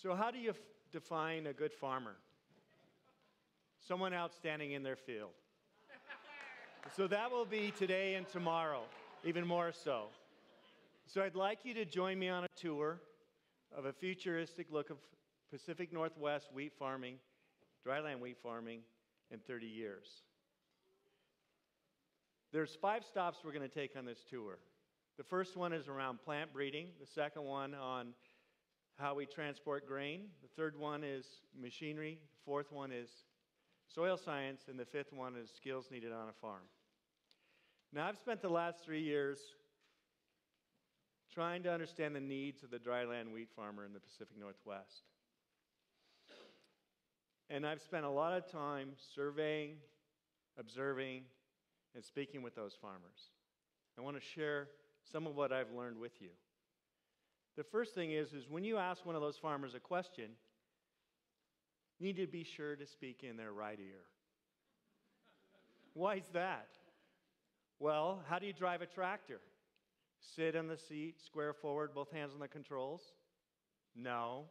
So, how do you f- define a good farmer? Someone outstanding in their field. so, that will be today and tomorrow, even more so. So, I'd like you to join me on a tour of a futuristic look of Pacific Northwest wheat farming, dryland wheat farming in 30 years. There's five stops we're going to take on this tour. The first one is around plant breeding, the second one on how we transport grain, the third one is machinery, the fourth one is soil science, and the fifth one is skills needed on a farm. Now, I've spent the last three years trying to understand the needs of the dryland wheat farmer in the Pacific Northwest. And I've spent a lot of time surveying, observing, and speaking with those farmers. I want to share some of what I've learned with you. The first thing is, is when you ask one of those farmers a question, you need to be sure to speak in their right ear. Why is that? Well, how do you drive a tractor? Sit in the seat, square forward, both hands on the controls? No.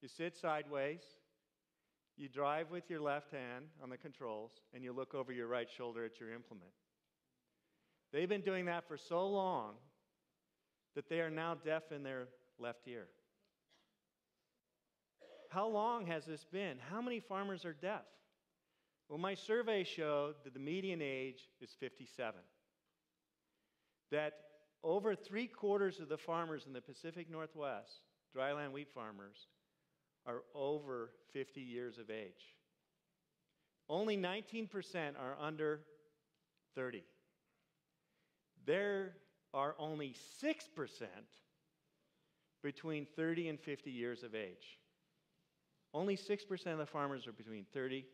You sit sideways, you drive with your left hand on the controls, and you look over your right shoulder at your implement. They've been doing that for so long that they are now deaf in their left ear. How long has this been? How many farmers are deaf? Well, my survey showed that the median age is 57. That over three quarters of the farmers in the Pacific Northwest, dryland wheat farmers, are over 50 years of age. Only 19% are under 30. There are only 6% between 30 and 50 years of age. Only 6% of the farmers are between 30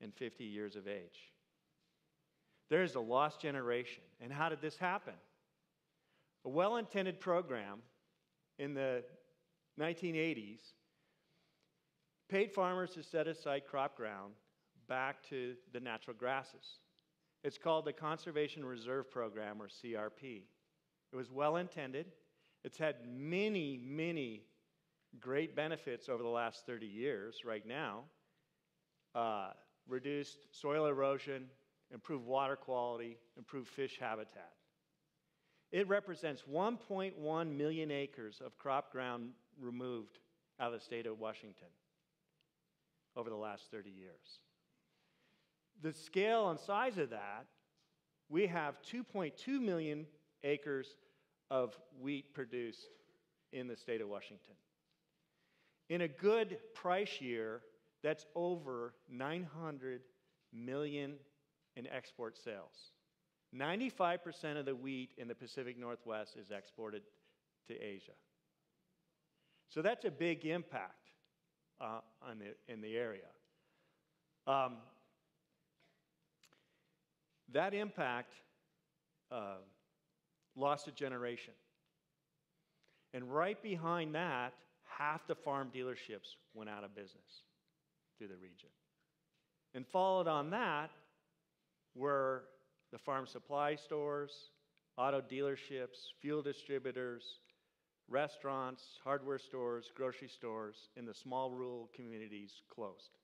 and 50 years of age. There is a lost generation. And how did this happen? A well intended program in the 1980s paid farmers to set aside crop ground back to the natural grasses. It's called the Conservation Reserve Program, or CRP. It was well intended. It's had many, many great benefits over the last 30 years right now. Uh, reduced soil erosion, improved water quality, improved fish habitat. It represents 1.1 million acres of crop ground removed out of the state of Washington over the last 30 years. The scale and size of that, we have 2.2 million acres of wheat produced in the state of Washington. In a good price year, that's over 900 million in export sales. 95% of the wheat in the Pacific Northwest is exported to Asia. So that's a big impact uh, the, in the area. Um, that impact uh, lost a generation. And right behind that, half the farm dealerships went out of business through the region. And followed on that were the farm supply stores, auto dealerships, fuel distributors, restaurants, hardware stores, grocery stores in the small rural communities closed.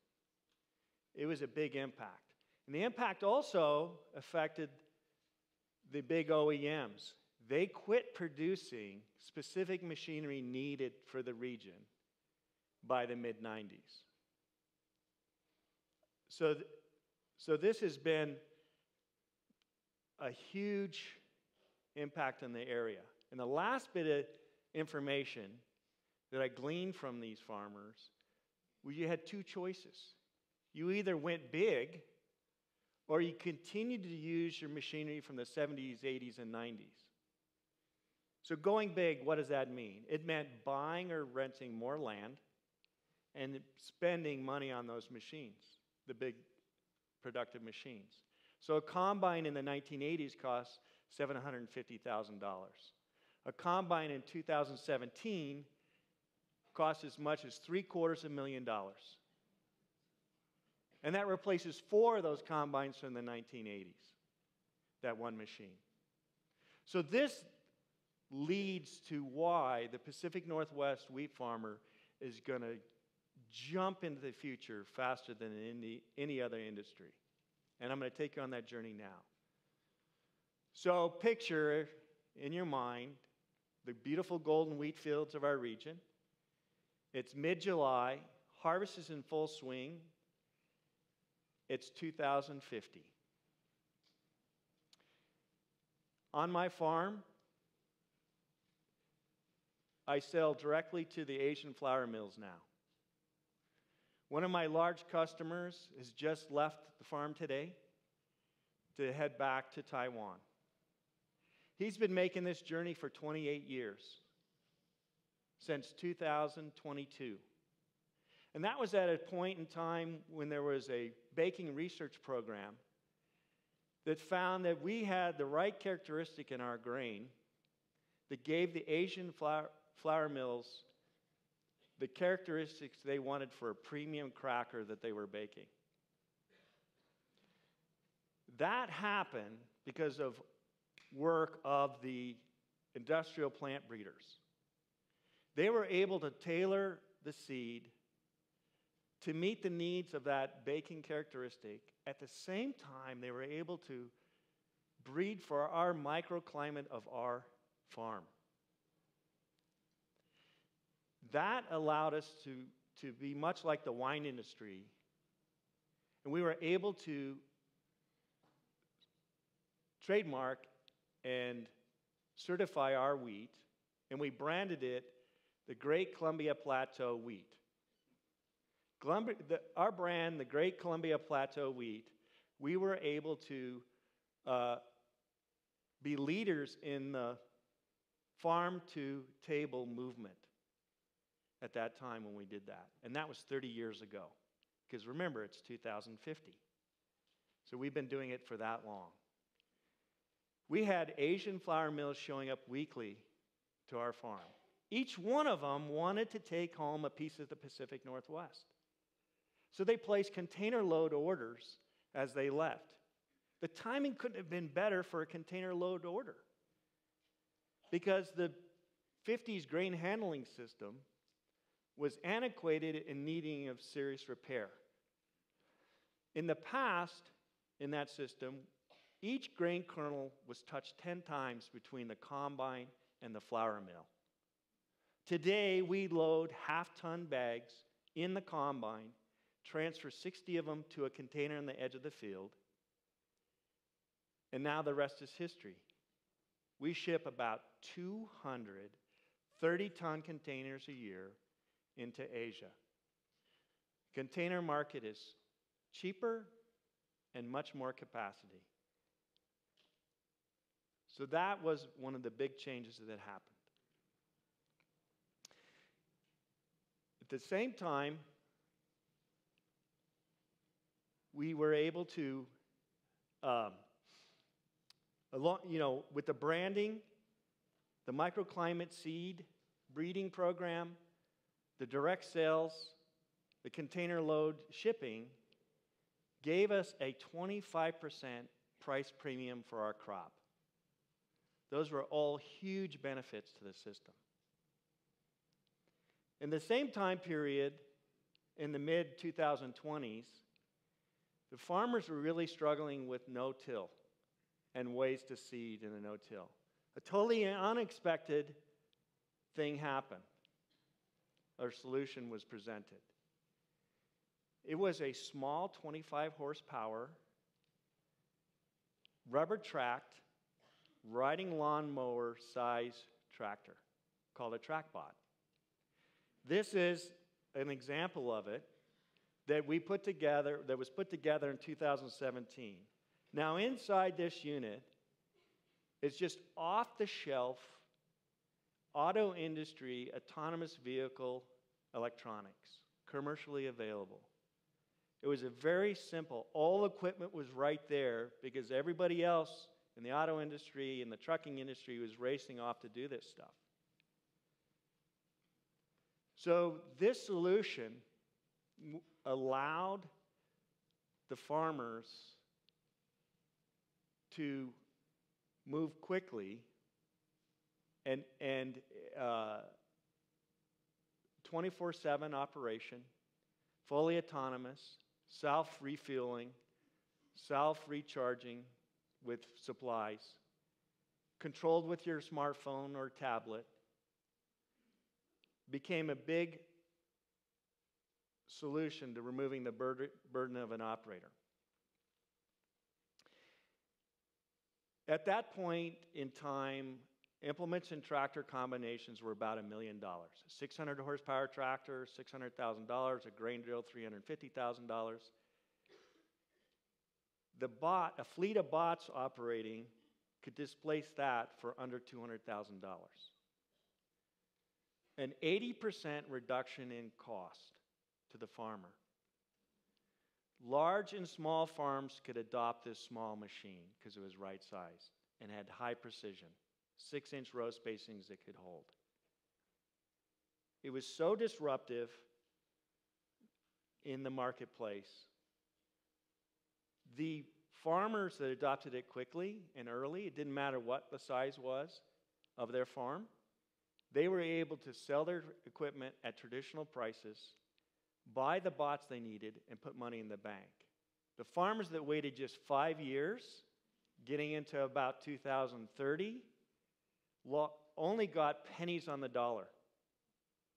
It was a big impact. And the impact also affected the big OEMs. They quit producing specific machinery needed for the region by the mid 90s. So, th- so this has been a huge impact on the area. And the last bit of information that I gleaned from these farmers was you had two choices. You either went big or you continued to use your machinery from the 70s, 80s, and 90s. So, going big, what does that mean? It meant buying or renting more land and spending money on those machines, the big productive machines. So, a combine in the 1980s cost $750,000. A combine in 2017 costs as much as three quarters of a million dollars. And that replaces four of those combines from the 1980s, that one machine. So this leads to why the Pacific Northwest wheat farmer is going to jump into the future faster than any, any other industry. And I'm going to take you on that journey now. So, picture in your mind the beautiful golden wheat fields of our region. It's mid July, harvest is in full swing. It's 2050. On my farm, I sell directly to the Asian flour mills now. One of my large customers has just left the farm today to head back to Taiwan. He's been making this journey for 28 years, since 2022. And that was at a point in time when there was a baking research program that found that we had the right characteristic in our grain that gave the Asian flour, flour mills the characteristics they wanted for a premium cracker that they were baking. That happened because of work of the industrial plant breeders. They were able to tailor the seed to meet the needs of that baking characteristic. At the same time, they were able to breed for our microclimate of our farm that allowed us to, to be much like the wine industry. And we were able to trademark and certify our wheat, and we branded it the Great Columbia Plateau Wheat. Our brand, the Great Columbia Plateau Wheat, we were able to uh, be leaders in the farm to table movement at that time when we did that. And that was 30 years ago. Because remember, it's 2050. So we've been doing it for that long. We had Asian flour mills showing up weekly to our farm. Each one of them wanted to take home a piece of the Pacific Northwest. So they placed container load orders as they left. The timing couldn't have been better for a container load order because the 50s grain handling system was antiquated and needing of serious repair. In the past, in that system, each grain kernel was touched 10 times between the combine and the flour mill. Today, we load half ton bags in the combine, transfer 60 of them to a container on the edge of the field, and now the rest is history. We ship about 230 ton containers a year into Asia. Container market is cheaper and much more capacity. So that was one of the big changes that happened. At the same time, we were able to, um, along, you know, with the branding, the microclimate seed breeding program, the direct sales, the container load shipping gave us a 25% price premium for our crop. Those were all huge benefits to the system. In the same time period, in the mid 2020s, the farmers were really struggling with no till and ways to seed in a no till. A totally unexpected thing happened or solution was presented. It was a small 25 horsepower, rubber tracked, riding lawnmower size tractor called a TrackBot. This is an example of it that we put together, that was put together in 2017. Now, inside this unit it's just off the shelf auto industry autonomous vehicle electronics, commercially available. It was a very simple, all equipment was right there because everybody else in the auto industry and the trucking industry was racing off to do this stuff. So, this solution allowed the farmers to move quickly and, and uh, 24 7 operation, fully autonomous, self refueling, self recharging with supplies, controlled with your smartphone or tablet, became a big solution to removing the burden of an operator. At that point in time, implements and tractor combinations were about a million dollars. 600 horsepower tractor, $600,000, a grain drill, $350,000. The bot, a fleet of bots operating could displace that for under $200,000. An 80% reduction in cost to the farmer. Large and small farms could adopt this small machine because it was right sized and had high precision, six inch row spacings it could hold. It was so disruptive in the marketplace. The farmers that adopted it quickly and early, it didn't matter what the size was of their farm, they were able to sell their equipment at traditional prices buy the bots they needed, and put money in the bank. The farmers that waited just five years, getting into about 2030, only got pennies on the dollar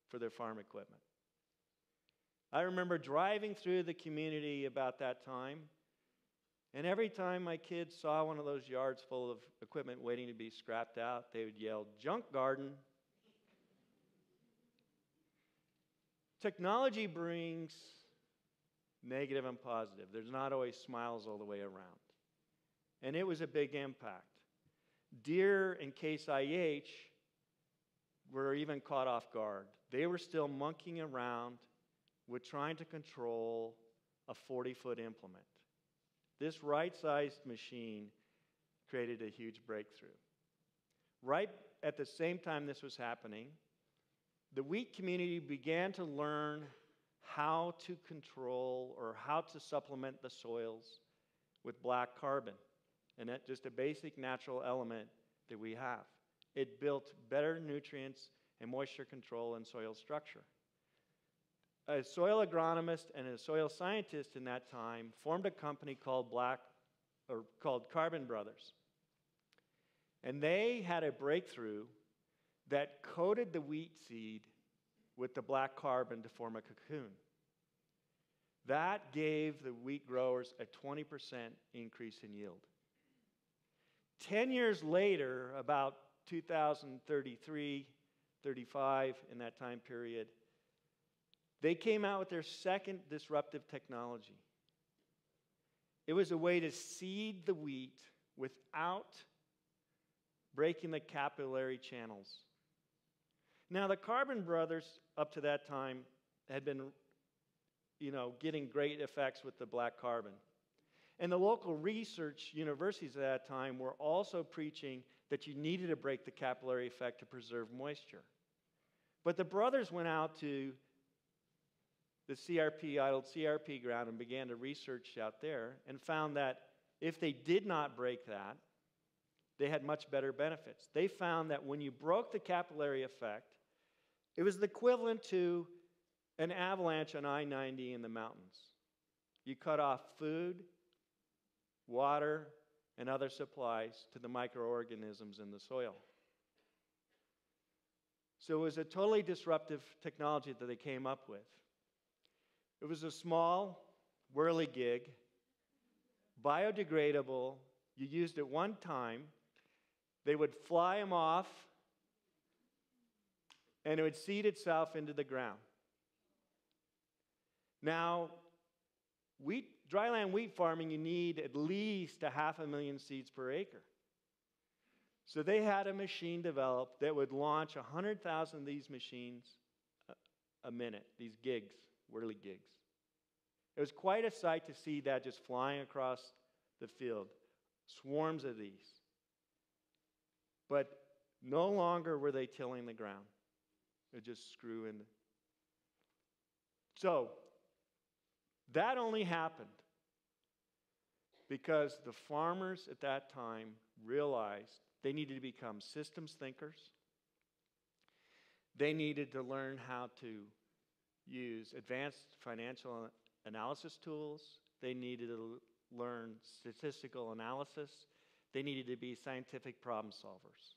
for their farm equipment. I remember driving through the community about that time, and every time my kids saw one of those yards full of equipment waiting to be scrapped out, they would yell, Junk garden, Technology brings negative and positive. There's not always smiles all the way around. And it was a big impact. Deere and Case IH were even caught off guard. They were still monkeying around with trying to control a 40 foot implement. This right sized machine created a huge breakthrough. Right at the same time this was happening, the wheat community began to learn how to control or how to supplement the soils with black carbon. And that's just a basic natural element that we have. It built better nutrients and moisture control and soil structure. A soil agronomist and a soil scientist in that time formed a company called Black or called Carbon Brothers. And they had a breakthrough that coated the wheat seed with the black carbon to form a cocoon. That gave the wheat growers a 20% increase in yield. 10 years later, about 2033, 35, in that time period, they came out with their second disruptive technology. It was a way to seed the wheat without breaking the capillary channels. Now, the Carbon brothers, up to that time, had been, you know, getting great effects with the black carbon. And the local research universities at that time were also preaching that you needed to break the capillary effect to preserve moisture. But the brothers went out to the CRP, idled CRP ground, and began to research out there and found that if they did not break that, they had much better benefits. They found that when you broke the capillary effect, it was the equivalent to an avalanche on I 90 in the mountains. You cut off food, water, and other supplies to the microorganisms in the soil. So it was a totally disruptive technology that they came up with. It was a small, whirligig, biodegradable. You used it one time. They would fly them off and it would seed itself into the ground. Now, wheat, dryland wheat farming, you need at least a half a million seeds per acre. So they had a machine developed that would launch 100,000 of these machines a, minute, these gigs, whirly gigs. It was quite a sight to see that just flying across the field, swarms of these. But no longer were they tilling the ground. It just screw in. So, that only happened because the farmers at that time realized they needed to become systems thinkers. They needed to learn how to use advanced financial analysis tools. They needed to learn statistical analysis. They needed to be scientific problem solvers.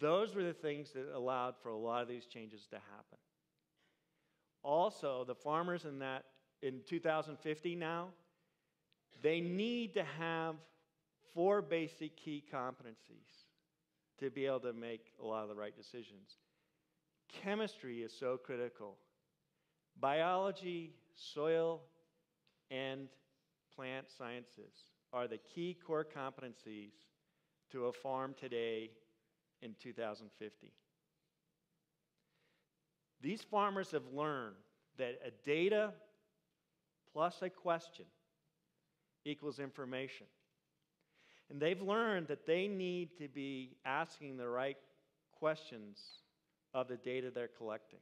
Those were the things that allowed for a lot of these changes to happen. Also, the farmers in that in 2050 now, they need to have four basic key competencies to be able to make a lot of the right decisions. Chemistry is so critical. Biology, soil, and plant sciences are the key core competencies to a farm today in 2050. These farmers have learned that a data plus a question equals information. And they've learned that they need to be asking the right questions of the data they're collecting.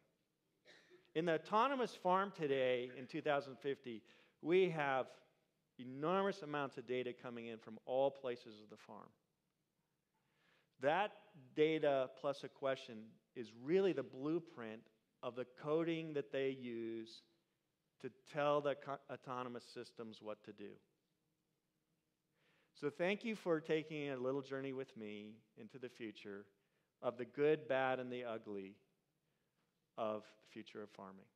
In the autonomous farm today, in 2050, we have enormous amounts of data coming in from all places of the farm. That data plus a question is really the blueprint of the coding that they use to tell the autonomous systems what to do. So, thank you for taking a little journey with me into the future of the good, bad, and the ugly of the future of farming.